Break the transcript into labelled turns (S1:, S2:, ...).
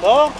S1: No?